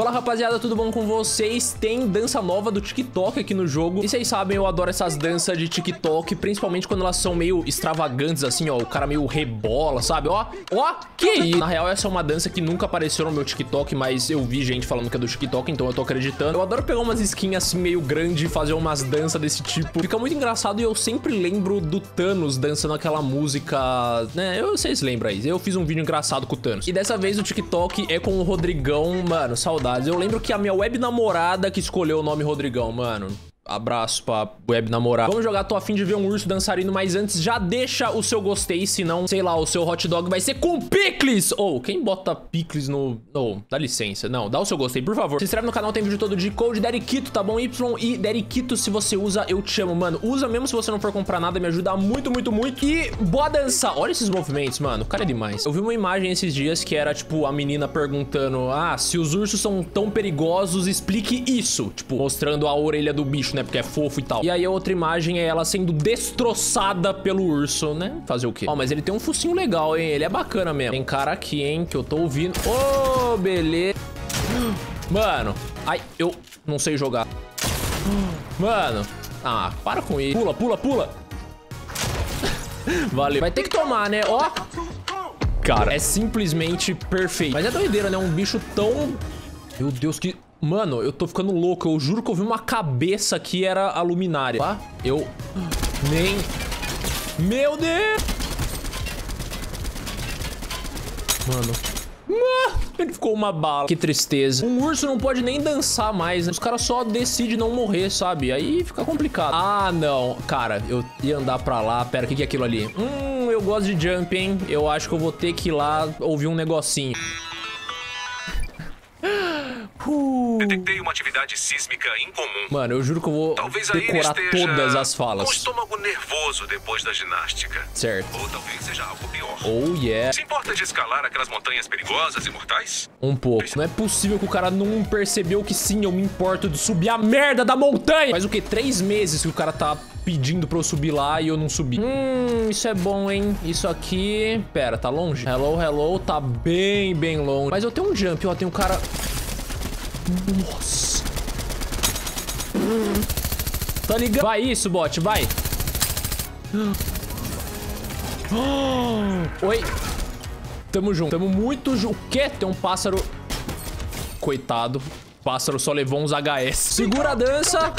Fala rapaziada, tudo bom com vocês? Tem dança nova do TikTok aqui no jogo. E vocês sabem, eu adoro essas danças de TikTok Principalmente quando elas são meio extravagantes assim, ó. O cara meio rebola, sabe? Ó, ó, que isso? Na real, essa é uma dança que nunca apareceu no meu TikTok Mas eu vi gente falando que é do TikTok, então eu tô acreditando. Eu adoro pegar umas skins assim meio grande e fazer umas danças desse tipo. Fica muito engraçado e eu sempre lembro do Thanos dançando aquela música Né, eu, vocês lembram aí. Eu fiz um vídeo engraçado com o Thanos. E dessa vez o TikTok é com o Rodrigão. Mano, saudade saudades. Eu lembro que a minha web namorada que escolheu o nome Rodrigão, mano. Abraço pra web namorar. Vamos jogar, tô afim de ver um urso dançarino, mas antes já deixa o seu gostei, senão, sei lá, o seu hot dog vai ser com picles! Ou, oh, quem bota picles no... Não, oh, dá licença. Não, dá o seu gostei, por favor. Se inscreve no canal, tem vídeo todo de code Derikito, tá bom? Y e Derikito, se você usa, eu te amo, mano. Usa mesmo se você não for comprar nada, me ajuda muito, muito, muito. E boa dança! Olha esses movimentos, mano. O cara é demais. Eu vi uma imagem esses dias que era, tipo, a menina perguntando, ah, se os ursos são tão perigosos, explique isso. Tipo, mostrando a orelha do bicho, né? Né? Porque é fofo e tal. E aí a outra imagem é ela sendo destroçada pelo urso, né? Fazer o quê? Ó, mas ele tem um focinho legal, hein? Ele é bacana mesmo. Tem cara aqui, hein? Que eu tô ouvindo. Ô, oh, beleza. Mano. Ai, eu não sei jogar. Mano. Ah, para com isso. Pula, pula, pula. Valeu. Vai ter que tomar, né? Ó. Cara, é simplesmente perfeito. Mas é doideira, né? Um bicho tão... Meu Deus, que... Mano, eu tô ficando louco. Eu juro que eu vi uma cabeça que era a luminária. Eu nem... Meu Deus! Mano... Ele ficou uma bala. Que tristeza. Um urso não pode nem dançar mais, né? Os caras só decidem não morrer, sabe? Aí fica complicado. Ah, não. Cara, eu ia andar pra lá. Pera, o que, que é aquilo ali? Hum, eu gosto de jump, hein? Eu acho que eu vou ter que ir lá ouvir um negocinho. Detectei uma atividade sísmica incomum. Mano, eu juro que eu vou talvez decorar todas as falas. Com o estômago nervoso depois da ginástica. Certo. Ou talvez seja algo pior. Oh, yeah. Se importa de escalar aquelas montanhas perigosas e mortais? Um pouco. Não é possível que o cara não percebeu que sim, eu me importo de subir a merda da montanha. Faz o quê? Três meses que o cara tá pedindo pra eu subir lá e eu não subi. Hum, isso é bom, hein? Isso aqui... Pera, tá longe? Hello, hello. Tá bem, bem longe. Mas eu tenho um jump, ó. Tem um cara... Nossa. Tá ligado? Vai isso, bot, vai. oi. Tamo junto. Tamo muito junto. O quê? Tem um pássaro... Coitado. O pássaro só levou uns HS. Segura a dança.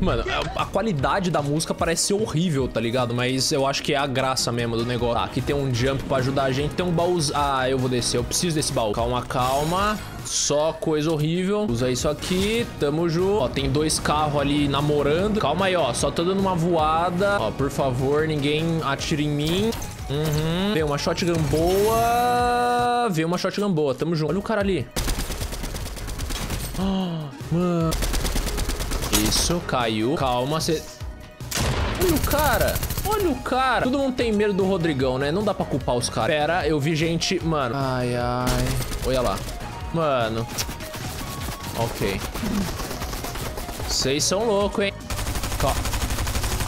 Mano, a, qualidade da música parece ser horrível, tá ligado? Mas eu acho que é a graça mesmo do negócio. Tá, aqui tem um jump pra ajudar a gente. Tem um baú... Ah, eu vou descer. Eu preciso desse baú. Calma, calma. Só coisa horrível. Usa isso aqui. Tamo junto. Ó, tem dois carros ali namorando. Calma aí, ó. Só tô dando uma voada. Ó, por favor, ninguém atire em mim. Uhum. Veio uma shotgun boa. Veio uma shotgun boa. Tamo junto. Olha o cara ali. Oh, mano. Isso, caiu. Calma, você... Olha o cara. Olha o cara. Todo mundo tem medo do Rodrigão, né? Não dá pra culpar os caras. Pera, eu vi gente... Mano. Ai, ai. Olha lá. Mano. Ok. Vocês são loucos, hein?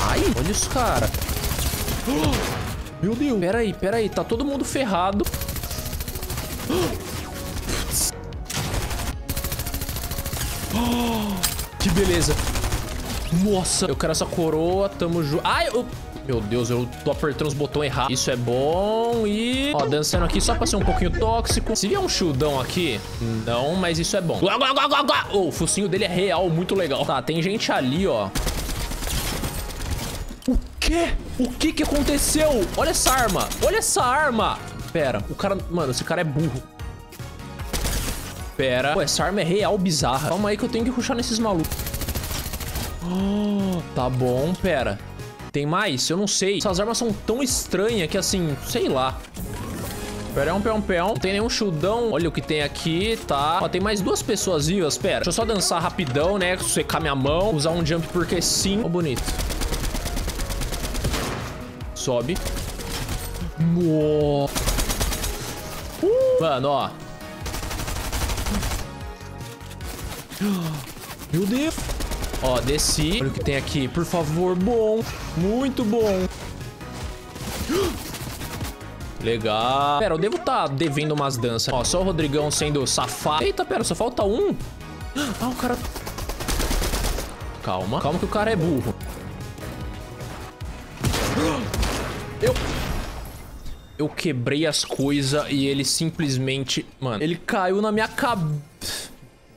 Ai, olha os cara. Meu Deus. Pera aí, pera aí. Tá todo mundo ferrado. Que beleza. Nossa, eu quero essa coroa. Tamo junto. Ai, eu... Meu Deus, eu tô apertando os botões errados. Isso é bom e... Ó, dançando aqui só pra ser um pouquinho tóxico. Se um shieldão aqui, não, mas isso é bom. Oh, o focinho dele é real, muito legal. Tá, tem gente ali, ó. O quê? O que que aconteceu? Olha essa arma. Olha essa arma. Pera, o cara... Mano, esse cara é burro. Pera. Pô, essa arma é real bizarra. Calma aí que eu tenho que ruxar nesses malucos. Oh, tá bom, pera. Tem mais? Eu não sei. Essas armas são tão estranhas que assim, sei lá. Perão, peão, peão. Não tem nenhum chudão. Olha o que tem aqui, tá? Ó, tem mais duas pessoas vivas. Pera, deixa eu só dançar rapidão, né? Secar minha mão. Usar um jump porque sim. Ó, bonito. Sobe. Nossa. Uh. Mano, ó. Meu Deus. Ó, desci. Olha o que tem aqui. Por favor, bom. Muito bom. Legal. Pera, eu devo estar tá devendo umas danças. Ó, só o Rodrigão sendo safado. Eita, pera, só falta um. Ah, o cara... Calma, calma que o cara é burro. Eu... Eu quebrei as coisas e ele simplesmente... Mano, ele caiu na minha cabeça.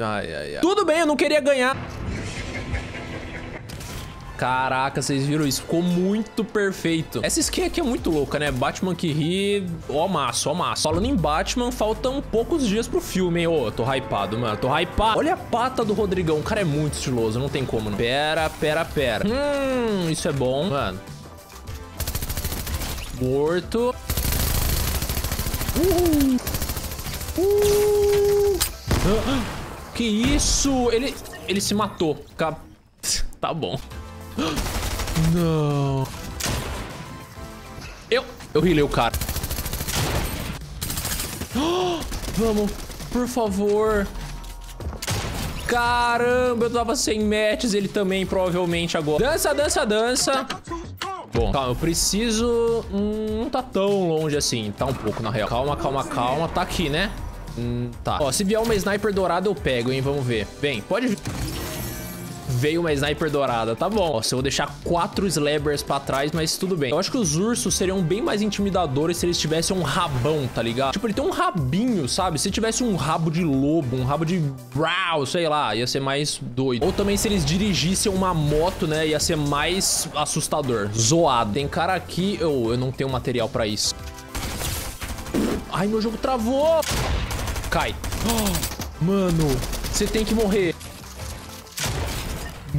Ai, ai, ai. Tudo bem, eu não queria ganhar. Caraca, vocês viram isso? Ficou muito perfeito. Essa skin aqui é muito louca, né? Batman que ri, ó massa, ó massa. Falando em Batman, faltam poucos dias pro filme, hein? Ô, oh, tô hypado, mano. Tô hypado. Olha a pata do Rodrigão. O cara é muito estiloso, não tem como, não. Pera, pera, pera. Hum, isso é bom. Mano. Morto. Uh! Uh! Que isso? Ele, ele se matou. Tá bom. Não. Eu, eu rilei o cara. Vamos, por favor. Caramba, eu tava sem matches, ele também, provavelmente, agora. Dança, dança, dança. Bom, calma, eu preciso... Hum, não tá tão longe assim. Tá um pouco, na real. Calma, calma, calma. Tá aqui, né? Hum, tá. Ó, se vier uma sniper dourada, eu pego, hein? Vamos ver. Vem, pode. Veio uma sniper dourada, tá bom. Nossa, eu vou deixar quatro slabbers pra trás, mas tudo bem. Eu acho que os ursos seriam bem mais intimidadores se eles tivessem um rabão, tá ligado? Tipo, ele tem um rabinho, sabe? Se tivesse um rabo de lobo, um rabo de brow, sei lá, ia ser mais doido. Ou também se eles dirigissem uma moto, né, ia ser mais assustador, zoado. Tem cara aqui... Eu, eu não tenho material pra isso. Ai, meu jogo travou! Cai. Mano, você tem que morrer.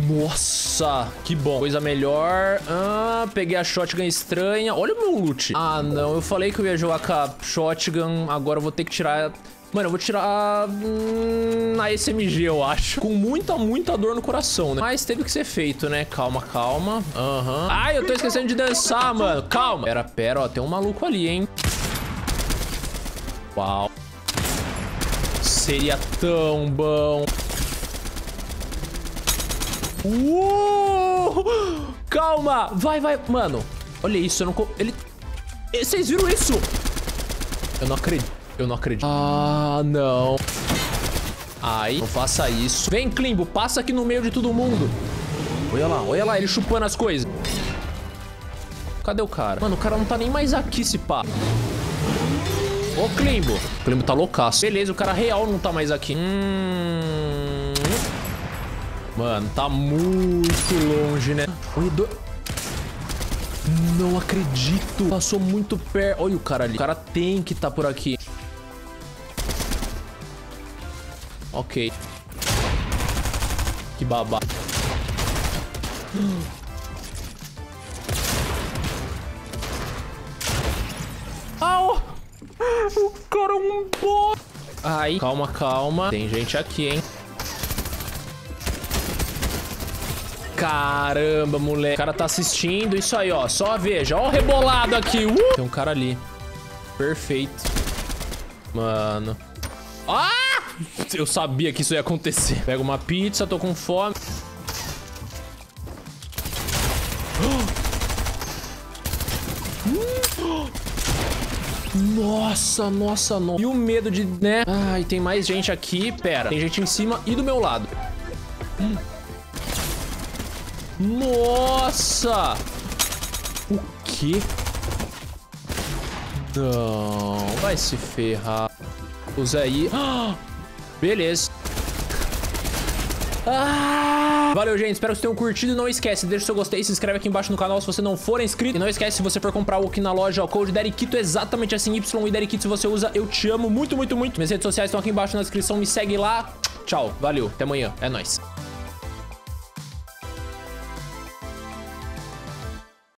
Nossa, que bom. Coisa melhor. Ah, peguei a shotgun estranha. Olha o meu loot. Ah, não. Eu falei que eu ia jogar com a shotgun. Agora eu vou ter que tirar... Mano, eu vou tirar hum, a SMG, eu acho. Com muita, muita dor no coração, né? Mas teve que ser feito, né? Calma, calma. Aham. Uhum. Ai, eu tô esquecendo de dançar, mano. Calma. Pera, pera, ó. Tem um maluco ali, hein? Uau. Seria tão bom. Uou! Calma! Vai, vai. Mano, olha isso. Eu não... Ele... Vocês viram isso? Eu não acredito. Eu não acredito. Ah, não. Ai, não faça isso. Vem, Klimbo. Passa aqui no meio de todo mundo. Olha lá, olha lá. Ele chupando as coisas. Cadê o cara? Mano, o cara não tá nem mais aqui, se pá. Ô, Klimbo. O Klimbo tá loucaço. Beleza, o cara real não tá mais aqui. Hum... Mano, tá muito longe, né? Não acredito. Passou muito perto. Olha o cara ali. O cara tem que tá por aqui. Ok. Que babá. Cara é um bot. Aí, calma, calma. Tem gente aqui, hein? Caramba, moleque. O cara tá assistindo. Isso aí, ó. Só veja. Ó o rebolado aqui. Uh! Tem um cara ali. Perfeito. Mano. Ah! Eu sabia que isso ia acontecer. Pega uma pizza, tô com fome. Nossa, nossa, nossa. E o medo de, né? Ai, tem mais gente aqui. Pera, tem gente em cima e do meu lado. Hum. Nossa! O quê? Não, vai se ferrar. Usa aí. Beleza. Ah! Valeu, gente. Espero que vocês tenham curtido. Não esquece, deixa o seu gostei, se inscreve aqui embaixo no canal se você não for inscrito. E não esquece, se você for comprar o aqui na loja, o code Derikito exatamente assim, Y e Derikito, se você usa, eu te amo muito, muito, muito. Minhas redes sociais estão aqui embaixo na descrição, me segue lá. Tchau, valeu, até amanhã. É nóis.